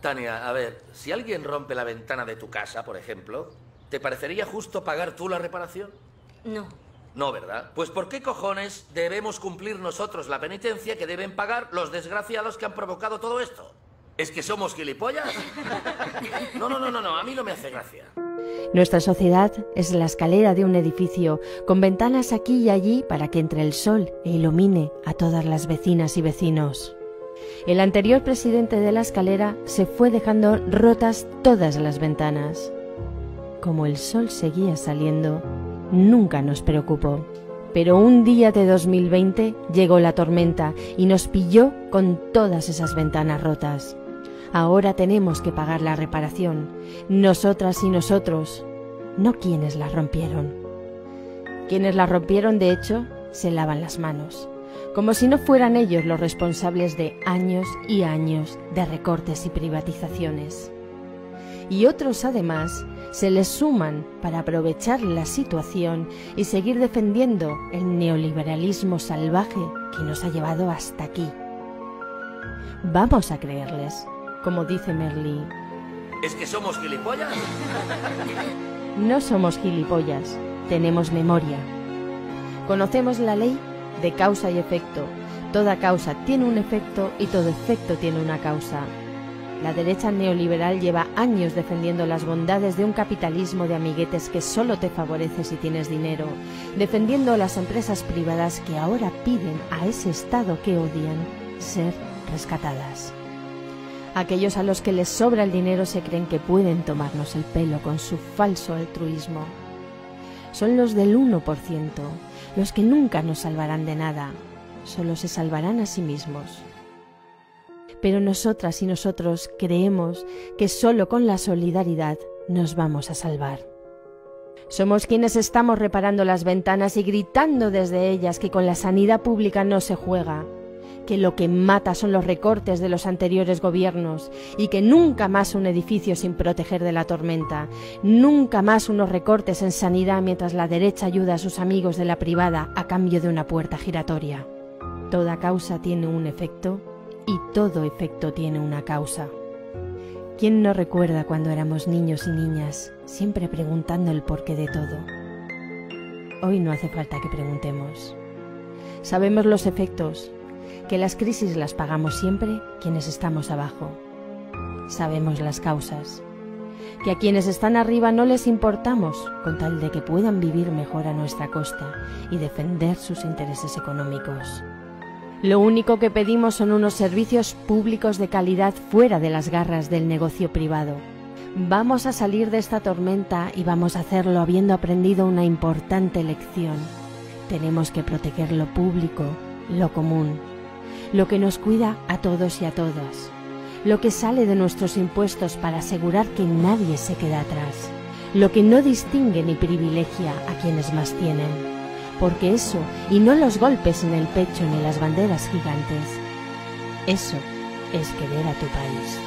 Tania, a ver, si alguien rompe la ventana de tu casa, por ejemplo, ¿te parecería justo pagar tú la reparación? No. No, ¿verdad? Pues ¿por qué cojones debemos cumplir nosotros la penitencia que deben pagar los desgraciados que han provocado todo esto? ¿Es que somos gilipollas? No, no, no, no, no, a mí no me hace gracia. Nuestra sociedad es la escalera de un edificio, con ventanas aquí y allí para que entre el sol e ilumine a todas las vecinas y vecinos. El anterior presidente de la escalera se fue dejando rotas todas las ventanas. Como el sol seguía saliendo, nunca nos preocupó. Pero un día de 2020 llegó la tormenta y nos pilló con todas esas ventanas rotas. Ahora tenemos que pagar la reparación, nosotras y nosotros, no quienes las rompieron. Quienes las rompieron, de hecho, se lavan las manos, como si no fueran ellos los responsables de años y años de recortes y privatizaciones. Y otros, además, se les suman para aprovechar la situación y seguir defendiendo el neoliberalismo salvaje que nos ha llevado hasta aquí. Vamos a creerles como dice Merlí. ¿Es que somos gilipollas? No somos gilipollas, tenemos memoria. Conocemos la ley de causa y efecto. Toda causa tiene un efecto y todo efecto tiene una causa. La derecha neoliberal lleva años defendiendo las bondades de un capitalismo de amiguetes que solo te favorece si tienes dinero, defendiendo las empresas privadas que ahora piden a ese Estado que odian ser rescatadas. Aquellos a los que les sobra el dinero se creen que pueden tomarnos el pelo con su falso altruismo. Son los del 1%, los que nunca nos salvarán de nada, solo se salvarán a sí mismos. Pero nosotras y nosotros creemos que solo con la solidaridad nos vamos a salvar. Somos quienes estamos reparando las ventanas y gritando desde ellas que con la sanidad pública no se juega, que lo que mata son los recortes de los anteriores gobiernos y que nunca más un edificio sin proteger de la tormenta, nunca más unos recortes en sanidad mientras la derecha ayuda a sus amigos de la privada a cambio de una puerta giratoria. Toda causa tiene un efecto y todo efecto tiene una causa. ¿Quién no recuerda cuando éramos niños y niñas, siempre preguntando el porqué de todo? Hoy no hace falta que preguntemos. Sabemos los efectos, que las crisis las pagamos siempre quienes estamos abajo. Sabemos las causas, que a quienes están arriba no les importamos con tal de que puedan vivir mejor a nuestra costa y defender sus intereses económicos. Lo único que pedimos son unos servicios públicos de calidad fuera de las garras del negocio privado. Vamos a salir de esta tormenta y vamos a hacerlo habiendo aprendido una importante lección. Tenemos que proteger lo público, lo común, lo que nos cuida a todos y a todas, lo que sale de nuestros impuestos para asegurar que nadie se queda atrás, lo que no distingue ni privilegia a quienes más tienen, porque eso, y no los golpes en el pecho ni las banderas gigantes, eso es querer a tu país.